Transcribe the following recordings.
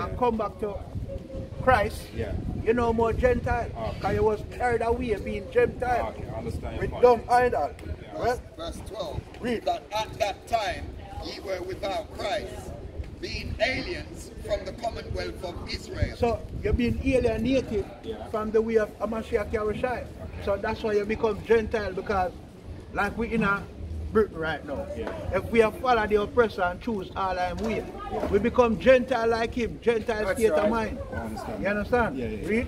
and come back to Christ, Yeah. you know more Gentile. Okay. Because you was carried away being Gentile. Okay, I understand your With point. dumb idol. Well, verse 12. Read. That at that time ye were without Christ, being aliens from the commonwealth of Israel. so you're being alienated Yeah. from the way of Amashiach Yahawashi. So that's why you become Gentile because like we in a Britain right now. Yeah. If we have followed the oppressor and choose all I'm way, we become Gentile like him, Gentile That's state of mind. I understand. You understand? Yeah, yeah, yeah. Read.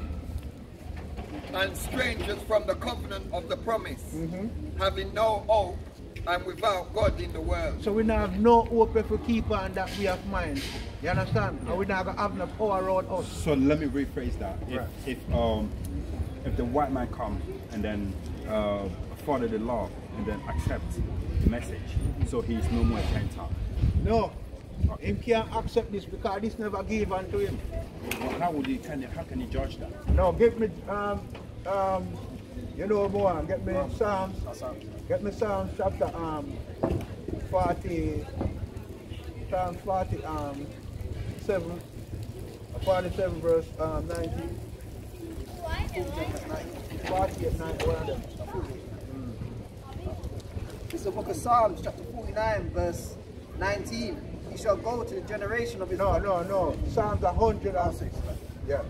and strangers from the covenant of the promise, Mm-hmm. having no hope and without God in the world. So we now have no hope if we keep on that we have mind. You understand? And we now have no power around us. So let me rephrase that. If Right. if um if the white man come and then uh, follow the law and then accept the message, so he's no more a Gentile. No. Him can't accept this because this never given unto him. Well, how would he can how can he judge that? No, give me um um you know more, get me Psalms get me Psalms chapter um forty Psalms forty um seven forty seven verse um nineteen. Forty eight nine one of them. It's the book of Psalms, chapter 49, verse 19. He shall go to the generation of his No, no, no. Psalms a hundred and six. Yeah.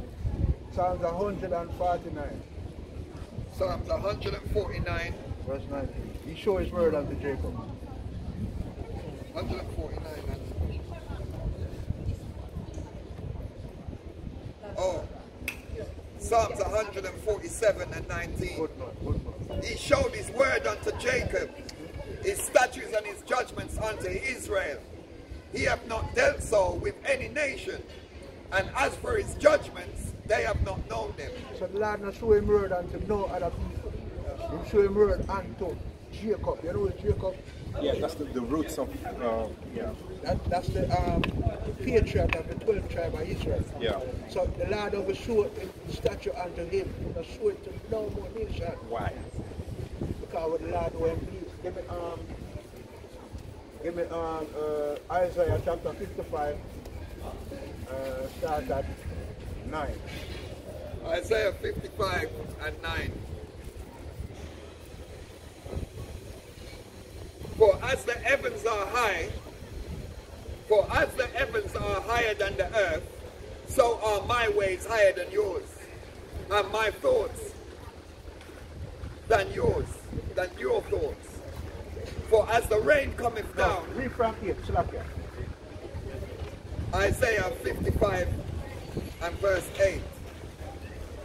Psalms a hundred and forty nine. Psalms 149, Verse 19. He showed his word unto Jacob. 149. Oh, Psalms 147 and 19. Good man, good man. He showed his word unto Jacob, his statutes and his judgments unto Israel. He hath not dealt so with any nation, and as for his judgments, they have not known them. So the Lord not show him word unto no other people. He show him word unto Jacob. You know what Jacob? Yeah, that's the, the roots of uh, yeah. That, that's the um, patriarch of the 12th tribe of Israel. Yeah. So the Lord will show him statue unto him. He will show it to no more nation. Why? Because what the Lord will please. Give me um give me um uh, Isaiah chapter 55 uh, start at 9. Isaiah 55 and 9. For as the heavens are high, for as the heavens are higher than the earth, so are my ways higher than yours, and my thoughts than yours, than your thoughts. For as the rain cometh Now, down, read from here, Slakia. Isaiah 55 and verse 8.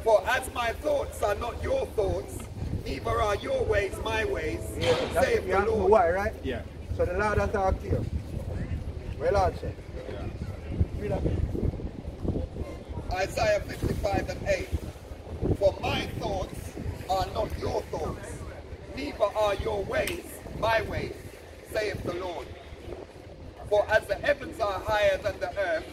For as my thoughts are not your thoughts, neither are your ways my ways, Yeah, that's saith you the Lord. why, right? Yeah. So the Lord has talked to you. Well, Lord said. Yeah. Read that. Isaiah 55 and 8. For my thoughts are not your thoughts, neither are your ways my ways, saith the Lord. For as the heavens are higher than the earth,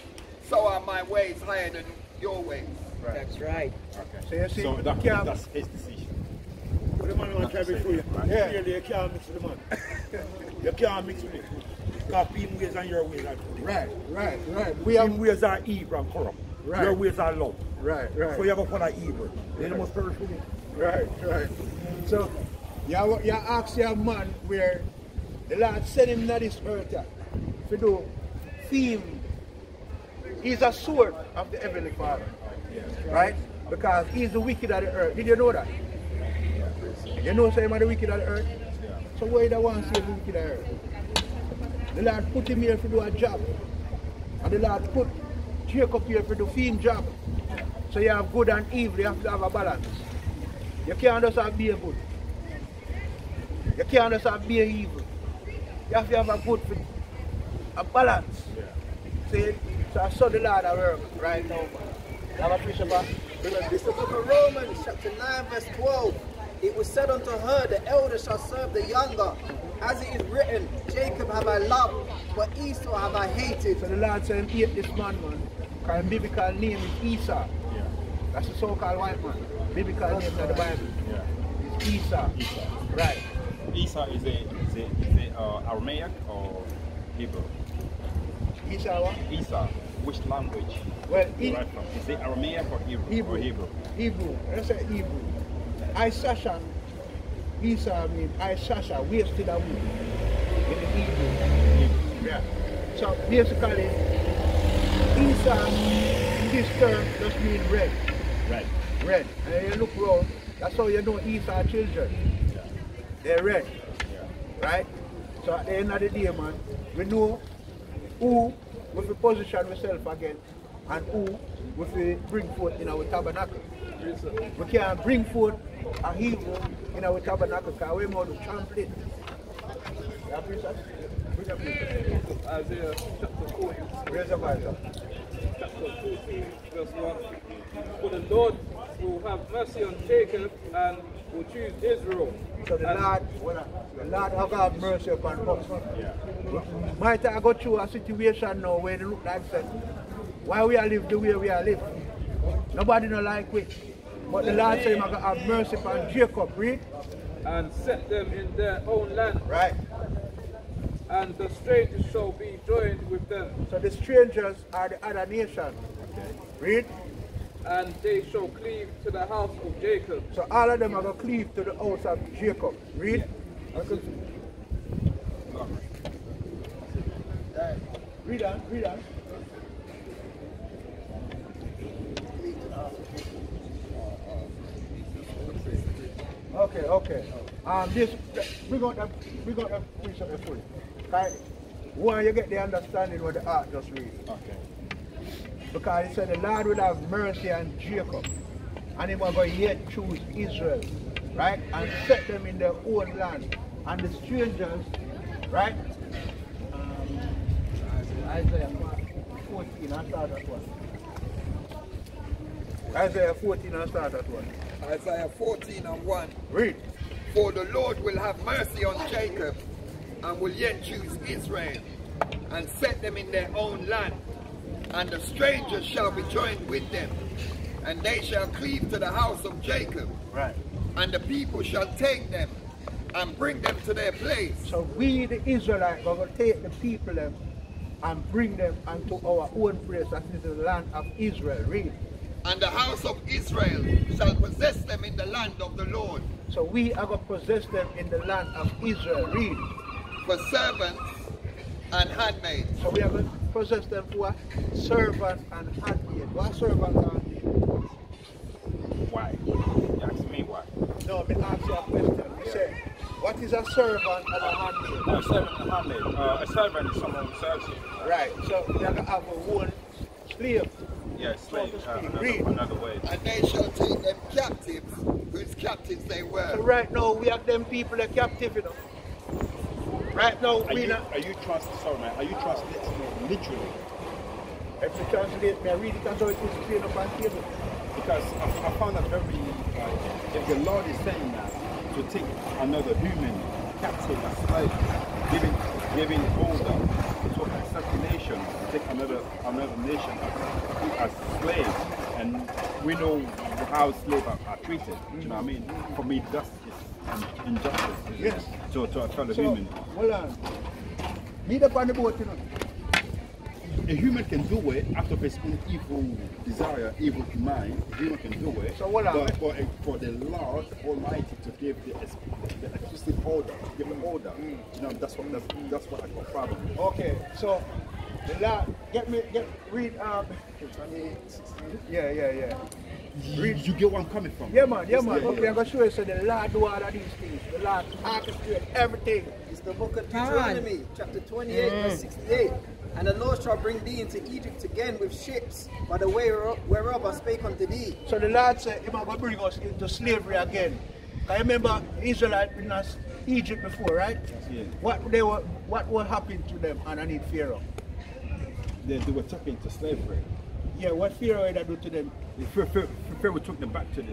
so are my ways higher than your ways. That's right. Okay. So you see, so that, can't- that's his decision. But the man want to try before you. Yeah. Clearly you can't mix with the man. you can't mix with it. Because him ways and your ways are good. Right, right, right. We have Him ways are evil and corrupt. Right. Your ways are love. right, right. So you have to follow evil. Then you must perish with it. Right, right. So, you, you ask your man where the Lord sent him to this earth to do theme. He's a sword of the Heavenly Father. Right? Because he's the wicked of the earth. Did you know that? You know some of the wicked of the earth? So why the one say the wicked of the earth? The Lord put him here to do a job. And the Lord put Jacob here to do theme job. So you have good and evil, you have to have a balance. You can't just have be good. You can't just be evil. You have to have a good a balance. See? So I saw the Lord at work right now. man. Have a fish about This is the book of Romans, chapter 9, verse 12. It was said unto her, The elder shall serve the younger. As it is written, Jacob have I loved, but Esau have I hated. So the Lord said hate this man, man. Because his biblical name is Esau. Yeah. That's the so-called white man. Biblical name of the Bible. Yeah. It's Esau. Esau. Right. Esau is a is a, is a uh, Aramaic or Hebrew? Esau what? Esau. which language Well, is he- derived from? Is it Aramaic or Hebrew? Hebrew. Or Hebrew? Hebrew. Let's say Hebrew. I Sasha, Esau mean I Sasha, wasted away in the Hebrew. Yeah. So basically, Esau in this term just mean red. Right. Red. And you look around, that's how you know Esau children. They're red. Right? So at the end of the day, man, we know who we fi position ourselves again and who we fi bring forth in our tabernacle. We can't bring forth a Hebrew in our tabernacle because we more to trample it. Yeah, please, sir? Bring up, please. Isaiah chapter 40, Raise your voice, chapter 14, verse 1. For the Lord will have mercy on Jacob and will choose Israel. So the Lord, the Lord have got mercy upon us. Might I go through a situation now where it look like say, why we are live the way we are live? Nobody no like we. But the Lord say, I'm going to have mercy upon Jacob, read? and set them in their own land, Right. and the strangers shall be joined with them, So the strangers are the other nation. Okay. Read? And they shall cleave to the house of Jacob. So all of them are going to cleave to the house of Jacob. Read? Read on, read on. Okay, okay. Um, this we got the we got the preach of the full. Right? One, you get the understanding what the art just read. Okay. Because he said the Lord will have mercy on Jacob, and he will go yet choose Israel, right? And set them in their own land. And the strangers, right? Um, Isaiah 14, I start at one. Isaiah 14, I start at one. Isaiah 14 and 1. Read. For the Lord will have mercy on Jacob and will yet choose Israel and set them in their own land. And the strangers shall be joined with them, and they shall cleave to the house of Jacob. Right. And the people shall take them and bring them to their place. So we, the Israelites, are going to take the people them and bring them unto our own place, that is the land of Israel. Read. And the house of Israel shall possess them in the land of the Lord So we are going to possess them in the land of Israel. Read. for servants and handmaids. So we are going to possess them for servant and handmaid. What servant and handmaid? Why? You ask me why. No, me ask you a question. You say, what is a servant and a handmaid? A servant and handmaid. Uh, a servant is someone who serves you. Right. So we are going to have a one slave. Yeah, slave. So Uh, another, another way. And they shall take them captives, whose captives they So were. right now we have them people that captive, you know. Right now Are we you, not. are you trans sorry man, are you translating it literally? If you translate me, I read it how it is up on table. Because I, I found that very like if the Lord is saying that to take another human captive as slave, giving giving order to a certain nation, to take another another nation as, as slaves, and we know how slaves are, are treated. You know what I mean? For me, that's injustice. Yes. To to a fellow So, human. hold on. Meet the boat, you know. A human can do it out of his own evil desire, evil mind. A human can do it. So hold. But for, for the Lord Almighty to give the, the order, give an order, you know, that's what that's, that's what I got problem. with. Okay, so the Lord, get me, get read. Um, yeah, yeah, yeah. You, you get where I'm coming from? Yeah, man, yeah, man. Okay. I'm gonna show you. So the Lord do all of these things. The Lord orchestrate everything. It's the book of Deuteronomy, chapter 28, verse mm. 68. And the Lord shall bring thee into Egypt again with ships, by the way whereof I spake unto thee. So the Lord said, He's gonna bring us into slavery again. I remember Israelites in us Egypt before, right? Yeah. What they were, what what happened to them underneath Pharaoh? They, they were taken to slavery. Yeah, what Pharaoh had do to them? Pharaoh, took them back to the,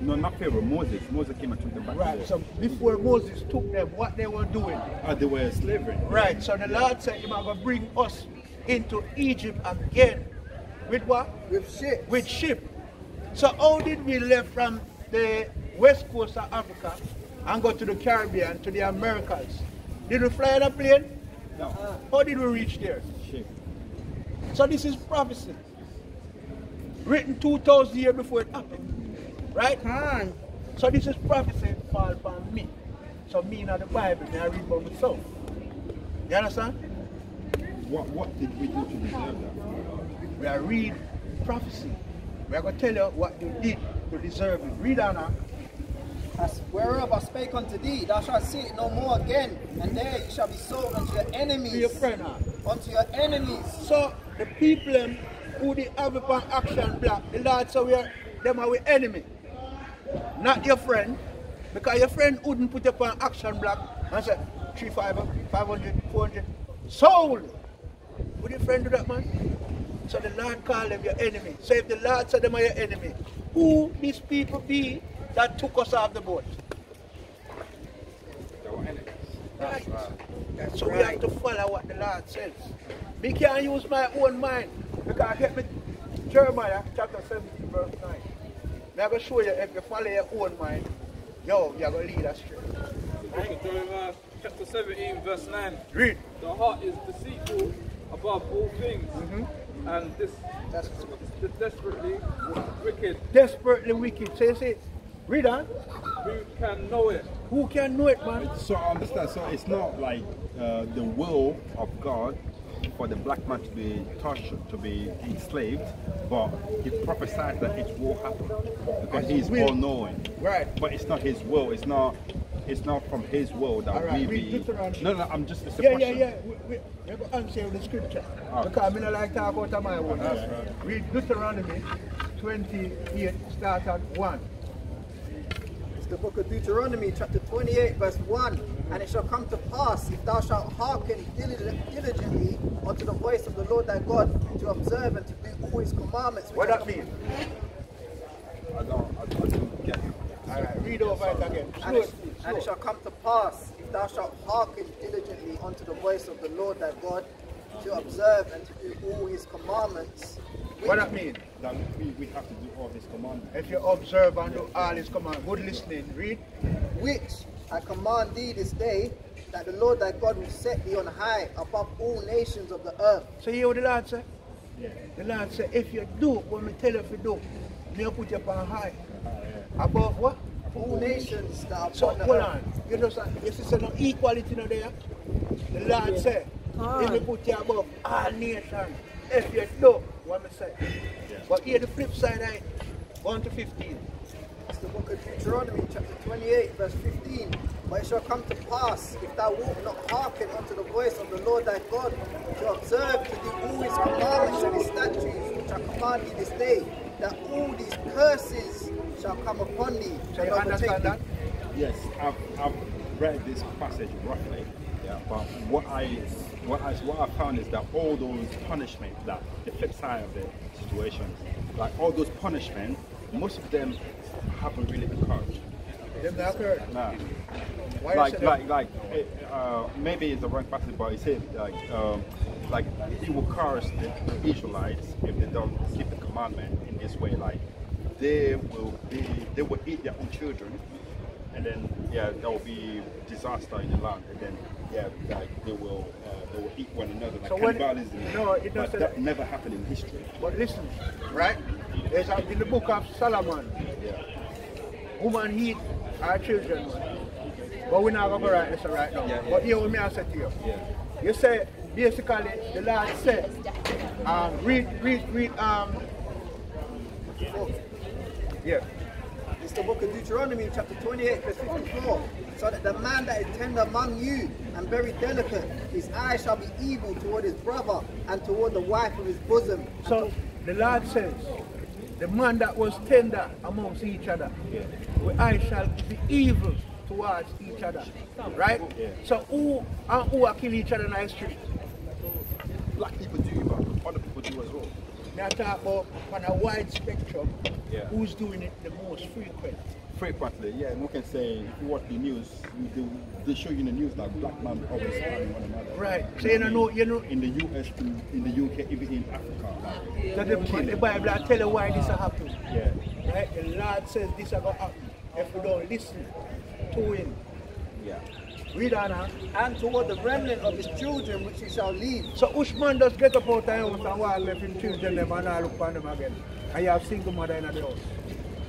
no, not Pharaoh, Moses. Moses came and took them back to Right. So before Moses took them, what they were doing? uh, they were slavery. Right. So the Lord said, He's gonna bring us into Egypt again. With what? With ships. with ship. So how did we left from the west coast of Africa and go to the Caribbean, to the Americas? Did we fly in a plane? No, How did we reach there? ship. So this is prophecy. Written 2,000 years before it happened. Right? Can. So this is prophecy fall upon me. So me in the Bible, me I read about myself. You understand? What what did we do to deserve that? We are read prophecy. We are going to tell you what you did to deserve it. Read on now. As whereof I spake unto thee, thou shalt see it no more again, and there you shall be sold unto your enemies. To your friend now. Unto your enemies. So the people them who they have upon action block, the Lord so we are them are our enemy. Not your friend. Because your friend wouldn't put up on action block and say, 3, 5, 500, 400, sold. Would your friend do that, man? So the Lord call them your enemy. So if the Lord said them are your enemy, who these people be that took us off the boat? Enemies. Right. so we have to follow what the Lord says. We can't use my own mind because get me Jeremiah chapter 17 verse 9. I'm going to show you if you follow your own mind, yo, you're going to lead astray. The Jeremiah, chapter 17, verse 9. Read. The heart is deceitful above all things, and this That's this desperately wicked. desperately wicked. Say, say, read on. Who can know it? Who can know it, man? So I understand. So it's not like uh, the will of God for the black man to be touched, to be enslaved, but he prophesied that it will happen because he's he will. all knowing. Right. But it's not his will. It's not. It's not from his will that All right, we read be. Deuteronomy. No, no. I'm just. It's a Yeah, yeah, question. yeah. We, we, we go answer the scripture. Ah. Because I don't like talk out of my own. Read Deuteronomy 28, start at 1. It's the book of Deuteronomy, chapter 28, verse 1. And it shall come to pass, if thou shalt hearken diligently unto the voice of the Lord thy God, to observe and to do all his commandments. What I that mean? I don't. I, I don't get it. All right, read over it again. And Slow, it, and it shall come to pass, if thou shalt hearken diligently unto the voice of the Lord thy God, to observe and to do all his commandments. What that mean? That we, we have to do all his commandments. If you observe and do all his command, good listening, read. which I command thee this day, that the Lord thy God will set thee on high above all nations of the earth. So you hear what the Lord say? The Lord say, if you do what me tell you to do, me will put you upon high. Above what? All nations that are So upon the hold earth. on. You know, sir, you see, say no equality no there. The Lord say, if me put you above all nations, if you do what me say. But here the flip side, I 1 to 15. It's the book of Deuteronomy, chapter 28, verse 15. But it shall come to pass, if thou wilt not hearken unto the voice of the Lord thy God, to observe to do all his commandments and his statutes, which I command thee this day, that all these curses shall come upon thee. So and you understand thee. that? Yes, I've, I've read this passage roughly. Yeah, but what I what I what I found is that all those punishments, that the flip side of the situation, like all those punishments, most of them haven't really occurred. Them not heard. Nah. Why like like like uh, maybe it's the wrong passage, but it said like um, like he will curse the, the Israelites if they don't keep the commandment in this way. Like they will be they will eat their own children, and then yeah there will be disaster in the land, and then yeah like they will uh, they will eat one another like So cannibalism. no, it doesn't- that never happened in history. But listen, right? There's a, in the book of Solomon, Yeah. woman eat our children. But we're not going to write this right now. Yeah, yeah. But here what me I say to you. Yeah. You say, basically, the Lord said, um, read, read, read, um, yeah. It's the book of Deuteronomy, chapter 28, verse 54. So that the man that is tender among you and very delicate, his eye shall be evil toward his brother and toward the wife of his bosom. So the Lord says, the man that was tender amongst each other, we I shall be evil towards each other. Right? So who and who are killing each other in the street? Black people do, but other people do as well. I talk about on a wide spectrum, Yeah. who's doing it the most frequent. frequently, yeah, and we can say if you watch the news, you, they, show you in the news like black men always stabbing one another. Right. So you know, you know, In the US, in, in the UK, even in Africa, like, so the, the Bible I tell you why this ah. will happen. yeah, Right? The Lord says this is going to happen if we don't listen to Him. yeah, Read on now. and toward the remnant of his children which he shall leave. So which man just get up out of the house and walk left him children them and not look upon them again? And you have single mother in the house.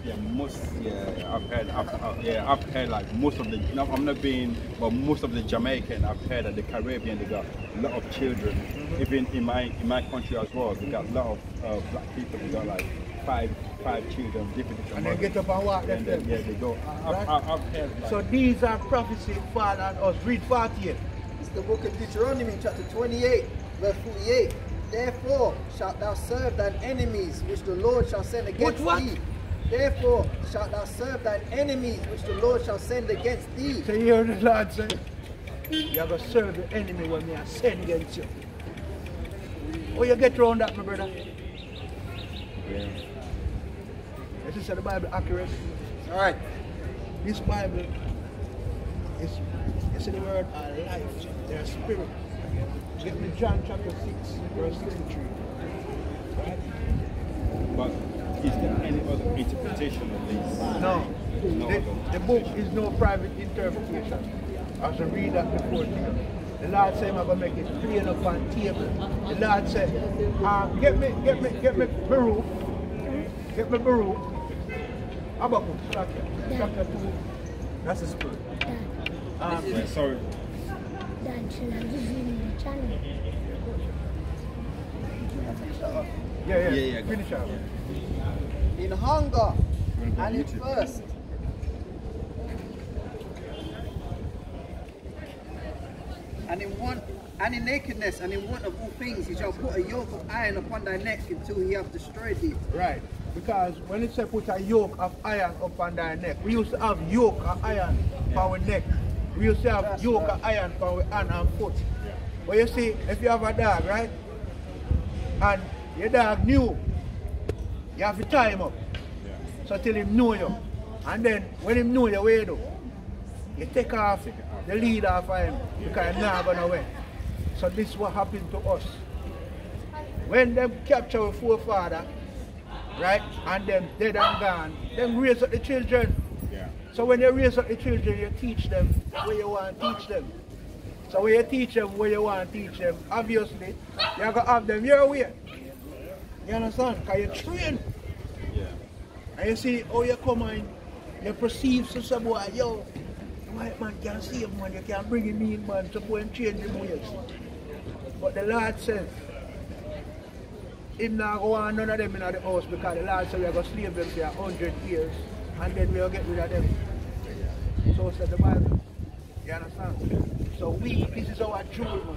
Yeah, most yeah, I've heard, I've, I've- yeah, I've heard like most of the. No, I'm not being, but most of the Jamaican, I've heard that the Caribbean they got a lot of children. Even in my in my country as well, they got a lot of uh, black people. They got like five five children, different different. And they get up and walk and then them. yeah, they go. I- Right. I've, I've, I've heard like, So these are prophecy fall on us. Read 48. It's the book of Deuteronomy, chapter 28, verse 48. Therefore shalt thou serve thine enemies, which the Lord shall send against what? thee. Therefore shalt thou serve thine enemies, which the Lord shall send against thee. So you hear the Lord say, you're going to serve the enemy when they are send against you. Oh, you get around that, my brother? yeah. This is the Bible accurate. All right. This Bible is, it's the word of life, their spirit. Get me John chapter 6, verse 63. Right? But is there any other interpretation of this? No. No The, the book is no private interpretation. As I read that before to you. The Lord said, I'm going to make it plain up on table. The Lord said, um, get me, get me, get me Baruch. Get me Baruch. Habakkuk, chapter, chapter 2. That's the spirit. Um, Yeah, sorry. Dad, should I give you the channel? yeah, yeah, Yeah, yeah, go. Finish out. In hunger and in thirst. And in want and in nakedness and in want of all things he shall put a yoke of iron upon thy neck until he have destroyed thee. Right. Because when it said put a yoke of iron upon thy neck, we used to have yoke of iron for our neck. We used to have That's yoke right. of iron for our hand and foot. But you see, if you have a dog, right? And your dog new, you have to tie him up. So till him know you. And then when him know you, what you do? You take off the lead off of him because he's not going away. So this is what happened to us. When them capture our forefather, right, and them dead and gone, them raise up the children. Yeah. So when you raise up the children, you teach them where you want to teach them. So when you teach them where you want to teach them, obviously, you're going to have them your way. You understand? Because you train. Yeah. And you see how you come and you perceive to some boy, yo, the white man can save man, you can bring him in man to go and change him ways. But the Lord says, him not go on none of them in the house because the Lord said we are going to slave them for a hundred years and then we'll get rid of them. So said the Bible. You understand? So we, this is our jewel.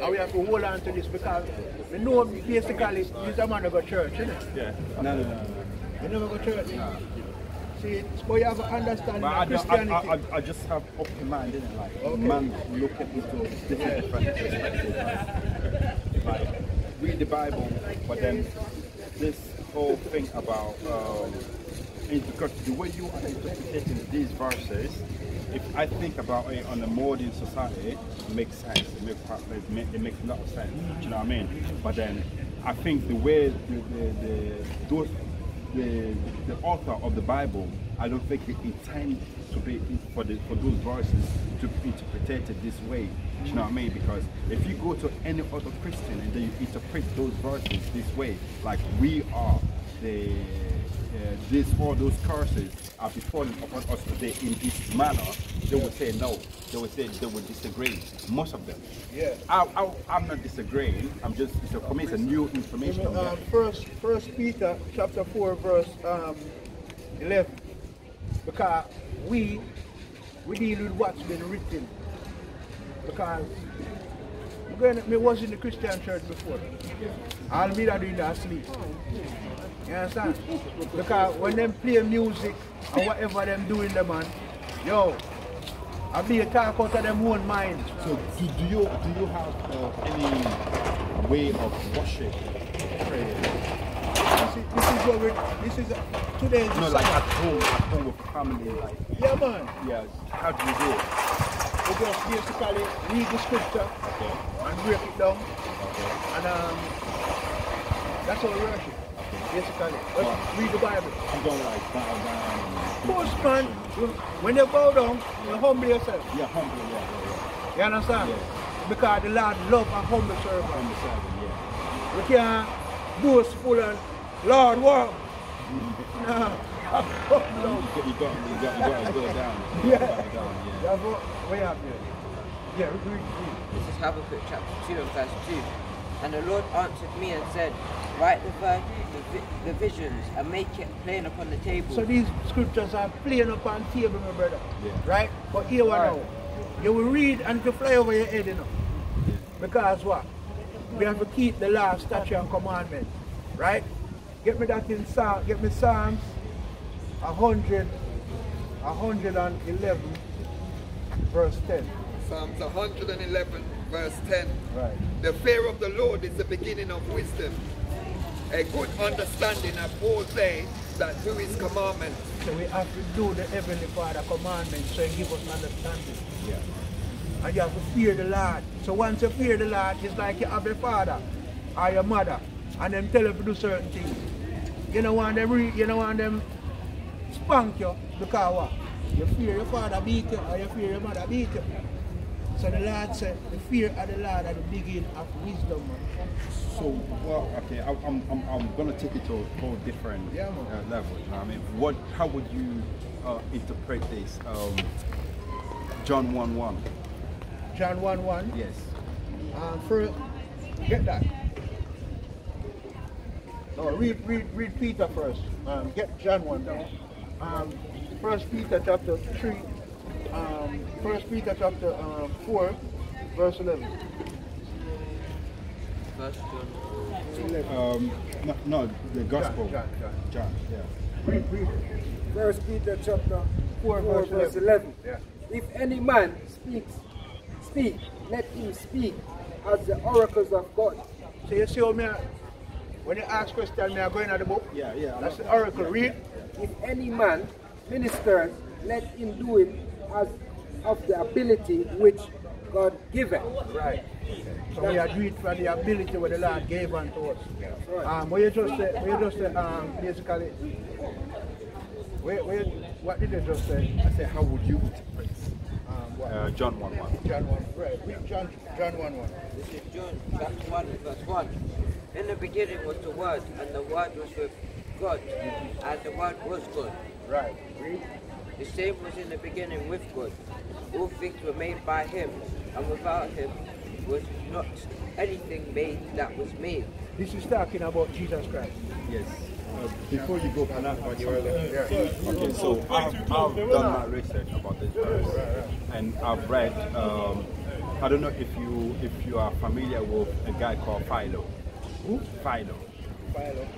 And we have to hold on to this because we know basically this a man that go church, isn't it? Yeah. No, no, no. You never go to church. See, but you have to understand But I, Christianity. I, I, I just have open mind, didn't I? Like, Okay. man look at into different, different perspectives. Like, read the Bible, but then this whole thing about, um, is because the way you are interpreting these verses, if I think about it on a modern society, it makes sense. It makes, it makes, a lot of sense. Do you know what I mean? But then I think the way the, the, the, the, the author of the Bible, I don't think he intend to be for the for those verses to be interpreted this way. Do you know what I mean? Because if you go to any other Christian and then you interpret those verses this way, like we are the uh, this all those curses are befalling upon us today in this manner, they will say no. They would say they would disagree. Most of them. Yeah. I, I, I'm not disagreeing. I'm just it's a, for me it's a new information. Um, first, first Peter chapter 4 verse um, 11. Because we, we deal with what's been written. Because me was in the Christian church before. All me that doing that sleep. You understand? Because when them play music or whatever them doing the man, yo, I be a talk out of them own mind. So do, do you do you have uh, any way of worship, prayer? This is, this is what we're, this is, today You know, like at home, at home with family, like Yeah man. yeah. How do you do it? We just basically read the scripture Okay. and break it down Okay. and um, that's how we worship. Basically. Let's read the Bible. You don't like bow down Most man, when you bow down, you humble yourself. yeah, humble, yeah, yeah, You understand? Yeah. Because the Lord love a humble servant. Humble servant, yeah. We can't boastful and Lord walk. Nah. You got, you got, you got, you got to go down. You Yeah. gotta down, yeah. That's what we have here. Yeah, read, read. This is Habakkuk chapter 2 and verse 2. And the Lord answered me and said, Write the, ver- the, vi- the visions and make it plain upon the table. So these scriptures are plain up on table, my brother. Yeah. Right? But here we now. You will read and to fly over your head, you know. Because what? We have to keep the law, statute, and commandment. Right? Get me that in Psalms, get me Psalms 100, 111, verse 10. Psalms 111, verse 10. Right. The fear of the Lord is the beginning of wisdom. A good understanding of all things that do his commandments. So we have to do the Heavenly Father commandments so he give us understanding. Yeah. And you have to fear the Lord. So once you fear the Lord, it's like you have a father or your mother and them tell you to do certain things. You don't want them you don't want them spank you because what? You fear your father beat you or you fear your mother beat you. So the Lord said the fear of the Lord are the beginning of wisdom. man. So, well, okay, I, I'm, I'm, I'm going to take it to a whole different Yeah, uh, level. you know I mean, what, how would you uh, interpret this? Um, John 1 1. John 1 1. Yes. Um, first, get that. No, read, read, read Peter first. Um, get John 1 down. Um, first Peter chapter 3. Um, first Peter chapter um, 4, verse 11. First John. Um, no, no, the gospel. John, John, John, yeah. Read, read. First Peter chapter 4, 4 verse verse 11. 11. Yeah. If any man speaks, speak, let him speak as the oracles of God. So you see how me, a- when you ask question, me I go into the book. Yeah, yeah. That's the oracle. Read. If any man ministers, let him do it as of the ability which God giveth. Right. So we agree it for the ability what the Lord gave unto us. Right. Um, what you just say, you just say, um, basically, where, where, what did you just say? I say, how would you? Uh, John 1 1? John 1, right, read John, John 1 1. This is John chapter 1 verse 1. In the beginning was the Word, and the Word was with God, and the Word was God. Right, read. The same was in the beginning with God. All things were made by him, and without him was not anything made that was made. This is talking about Jesus Christ. Yes. Before you go, add something? Yeah. Okay, so I've, I've done my research about this verse, and I've read. Um, I don't know if you if you are familiar with a guy called Philo. Who? Philo. Philo.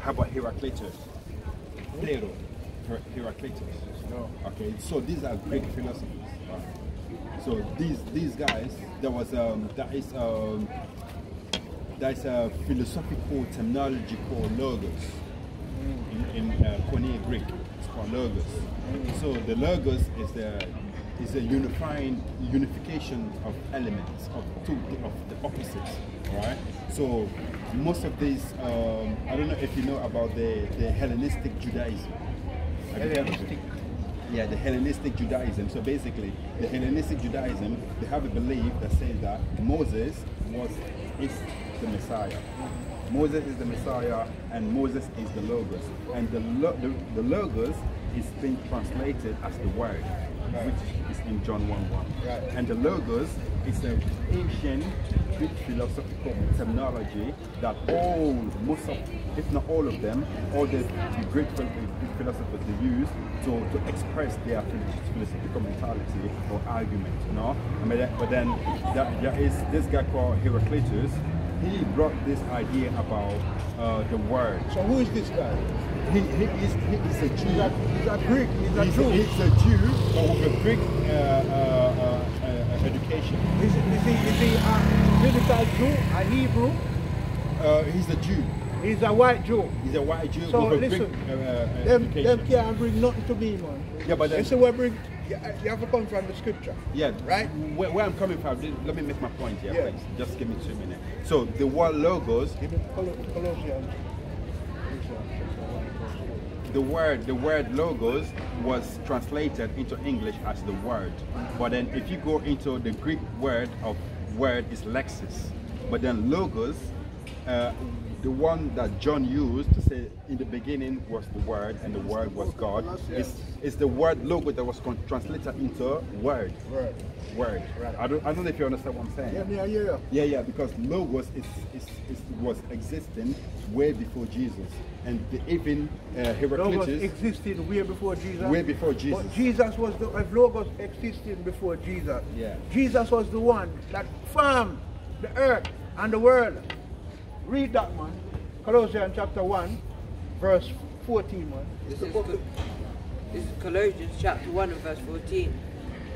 How about Heraclitus? Plato. Her- Heraclitus. No. Okay, so these are Greek philosophers. right? So these these guys, there was um, there is um, there is a philosophical terminology called logos in, in uh, Greek. It's called logos. So the logos is the is a unifying unification of elements of two of the opposites. right? So most of these, um, I don't know if you know about the, the Hellenistic Judaism. Hellenistic. Yeah, the Hellenistic Judaism. So basically, the Hellenistic Judaism, they have a belief that says that Moses was is the Messiah. Moses is the Messiah, and Moses is the Logos. And the, lo- the, the Logos is being translated as the Word, which is in John 1 1. Right. And the Logos is an ancient Greek philosophical terminology that all, most of, if not all of them, all the, the great Greek philosophers they use to, to express their philosophical mentality or argument, you know? I mean, but then there, there is this guy called Heraclitus. He brought this idea about uh, the word. So who is this guy? He, he, is, he is a Jew. He's a, he's a Greek, he's a He's, Jew. he's a Jew, but with a Greek uh, uh, uh, uh, education. Is, he- is he, is he a biblical Jew, a Hebrew? Uh, he's a Jew. He's a white Jew. He's a white Jew So with a listen, Greek uh, uh, Them, education. them can't bring nothing to me, man. Yeah, but then- They say we bring, you you have to come from the scripture. Yeah, Right? Where, where I'm coming from, let me make my point here, Yeah. please. Just give me two minutes. So the word logos, Give me Colossians. the word the word logos was translated into English as the word. But then if you go into the Greek word of word is lexis. But then logos, uh, the one that John used to say in the beginning was the word and the word was God. Is is the word logo that was translated into word. Word. Word. Right. I don't I don't know if you understand what I'm saying. Yeah, yeah, yeah. Yeah, yeah, because logos is, is, is was existing way before Jesus, and the, even uh, Logos Heraclitus existed way before Jesus. way before Jesus. But Jesus was the if Logos existed before Jesus. Yeah. Jesus was the one that formed the earth and the world. Read that man. Colossians chapter 1, verse 14 man. This is, this is Colossians chapter 1 and verse 14.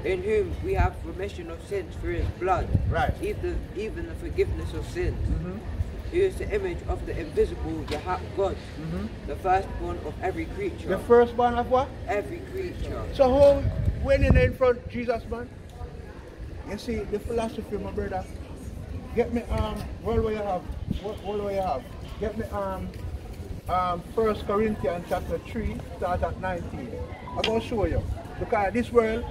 In whom we have remission of sins through his blood, Right. even, even the forgiveness of sins. Mm-hmm. He is the image of the invisible Yahweh God, mm-hmm. the firstborn of every creature. The firstborn of what? every creature. So who when in in front of Jesus man? You see the philosophy, my brother. Get me um what do you have? What, what do you have? Get me um um First Corinthians chapter three, start at 19. I'm gonna show you. Because this world,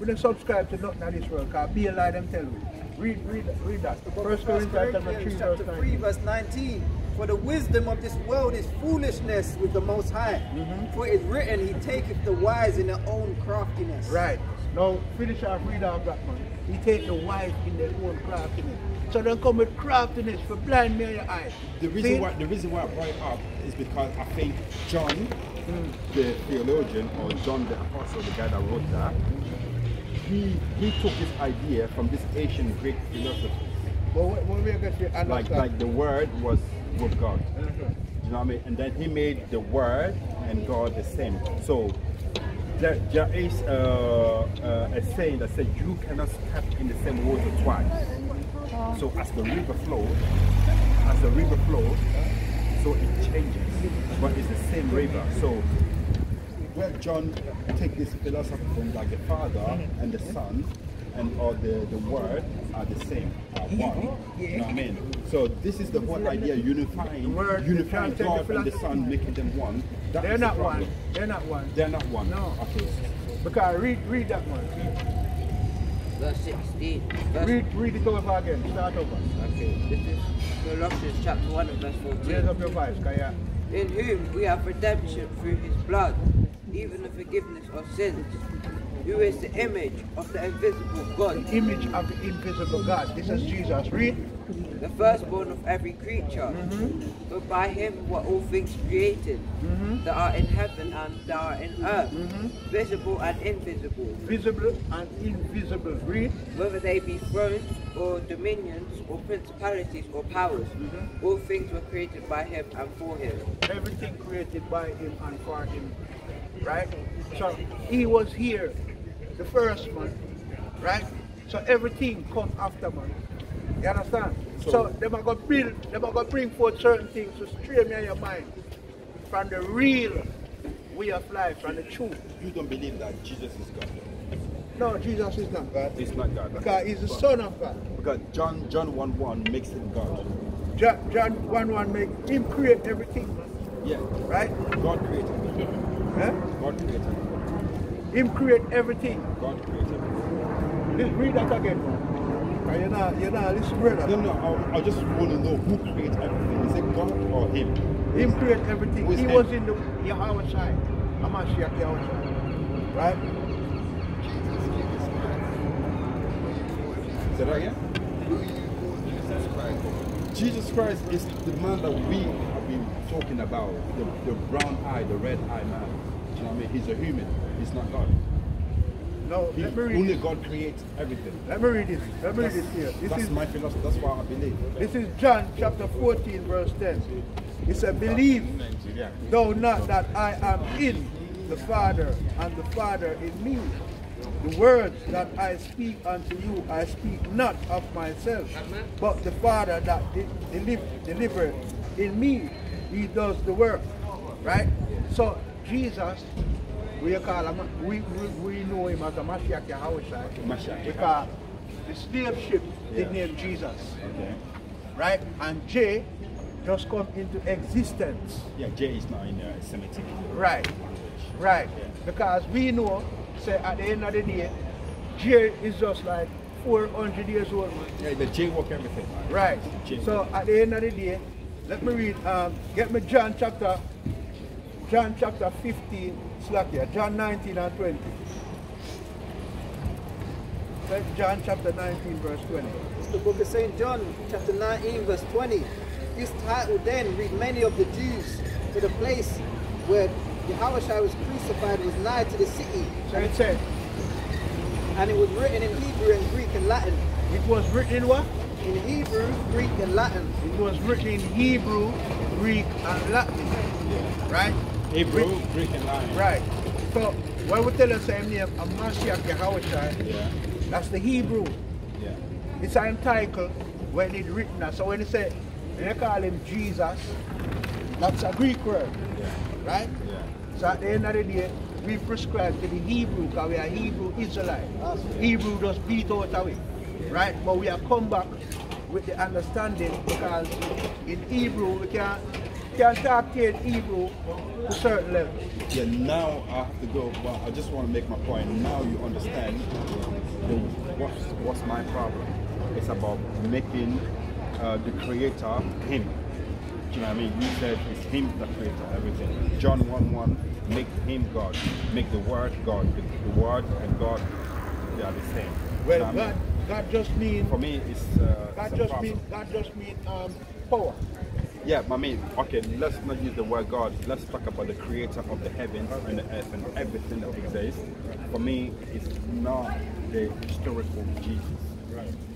we don't subscribe to nothing in this world, because be a lie them tell you. Read read read that. First Corinthians chapter three, verse chapter 3, 19. verse 19. For the wisdom of this world is foolishness with the Most High. For it is written, He taketh the wise in their own craftiness. Right. Now finish off read off that man. He take the wise in their own craftiness. So don't come with craftiness for blind me in your eyes. The reason See? why the reason why I brought it up is because I think John, the theologian, or John the apostle, the guy that wrote that, he he took this idea from this ancient Greek philosophy. But what, what we get to understand. Like like the word was with God. You know what I mean? And then he made the word and God the same. So there, there is uh, uh, a saying that says you cannot step in the same water twice. So as the river flows, as the river flows, so it changes, but it's the same river. So where John take this philosophy from like the Father and the Son and or the, the Word are the same, are one. You know what I mean? So this is the whole idea unifying, Word, unifying you can't the God and the. Son, making them one. That They're is the not one. They're not one. They're not one. No. Okay. Because read read that one. Verse 16. Verse, Read read it over again. Start over. okay, this is Colossians chapter 1 and verse 14. Raise up your voice, Kaya. in whom we have redemption through his blood, even the forgiveness of sins, who is the image of the invisible God, The Image of the invisible God. This is Jesus. Read. the firstborn of every creature. Mm-hmm. For by him were all things created, mm-hmm. that are in heaven and that are in earth, mm-hmm. visible and invisible, Visible and invisible. Read. whether they be thrones or dominions or principalities or powers. All things were created by him and for him. Everything created by him and for him. Right? So he was here, the first man. Right? So everything comes after man. You understand? So, So- them are gonna build, them are gonna bring forth certain things to strain in your mind from the real way of life, from the truth. You don't believe that Jesus is God. No, Jesus is not God. He's not God. Because he's the Son of God. Because John John 1 1 makes him God. John, John 1 1 make him create everything, Yeah. right? God created him. Huh? God created him. Create everything. God created. Let's read that again. You're not, you're not, listen, brother. No, no, I, I just want to know who created everything. Is it God or him? Him create everything. Who he him? was in the Yahawashi. Hamashiach Yahawashi. Right? Say that again? Jesus Christ is the man that we have been talking about. The, the brown eye, the red eye man. Do you know what I mean? He's a human. He's not God. No, He, let me read only this. God creates everything. Let me read this. Let me read this here. This That's is my philosophy. That's why I believe. this is John chapter 14, verse 10. It said, Believe though not that I am in the Father, and the Father in me. The words that I speak unto you, I speak not of myself, but the Father that de- deliv- delivered in me, he does the work. Right? So Jesus, we call him, we, we, we know him as a Mashiach Yahushua. Mashiach. Because the slave ship, Yeah. named Jesus Okay. right? And J just come into existence. Yeah, J is now in uh, Semitic. Right. Right. Because we know, say at the end of the day, J is just like 400 years old. man. Yeah, the J work everything. Right. J. So at the end of the day, let me read, um, get me John chapter, John chapter 15, slack here, John 19 and 20. Let John chapter 19 verse 20. It's the book of St. John, chapter 19, verse 20. This title then read many of the Jews to the place where Yahushua was crucified was nigh to the city. So it said, And it was written in Hebrew and Greek and Latin. it was written in what? In Hebrew, Greek and Latin. It was written in Hebrew, Greek, and Latin. Right? Hebrew, Greek, and Latin. Right. So when we tell us him name a Mashiach Yahushua, Yeah. that's the Hebrew. Yeah. It's an title when it's written. So when they say they call him Jesus, that's a Greek word. Yeah. Right? Yeah. So at the end of the day, we prescribe to the Hebrew because we are Hebrew Israelite. Hebrew just beat out away. Right? But we have come back with the understanding because in Hebrew we can can talk to in Hebrew to certain level. Yeah, now I have to go, but I just want to make my point. Now you understand the, what's, what's my problem. It's about making uh, the creator him. Do you know what I mean? You said it's him that created everything. John 1 1, make him God. Make the word God. The, the word and God, they are the same. Do you know Well, what I God, mean? God just means. For me, it's, uh, God it's just problem. mean God just mean um, power. Yeah, I mean, okay, let's not use the word God. Let's talk about the creator of the heavens and the earth and everything that exists. For me, it's not the historical Jesus.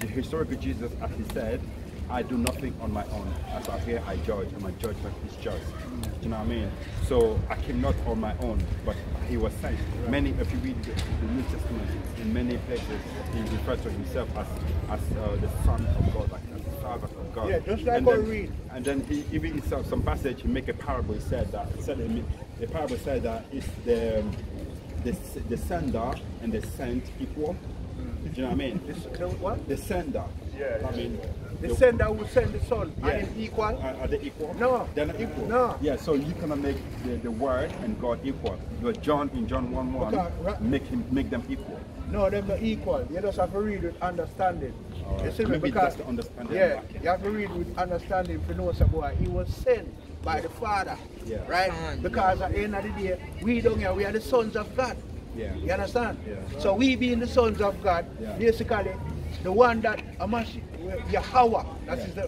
The historical Jesus, as he said, I do nothing on my own. As I hear, I judge, and my judgment is just. Do you know what I mean? So I came not on my own, but he was sent. Many, if you read the, the New Testament, in many places, he refers to himself as, as uh, the Son of God, like Father of God. Yeah, just like And then- read. and then he even in some, some passage he make a parable. He said that he said the parable said that it's the the the sender and the sent equal. Mm. Do you know what I mean? The, what? The sender. Yeah. I mean. The sender will send the son. Yeah. Are they equal? Are, are they equal? No. They're not equal. No. Yeah, so you cannot make the, the word and God equal. But John in John 1 1 Okay, right. make him make them equal. No, they're not equal. You just have to read with understanding. Alright. You see me? Maybe Because that's the understanding yeah, lacking. you have to read with understanding for know some boy. He was sent by the Father. Yeah. Right? Because at the end of the day, we don't here, we are the sons of God. Yeah. You understand? Yeah. So we being the sons of God, Yeah. basically the one that Amashi Yahweh, that Yeah. is the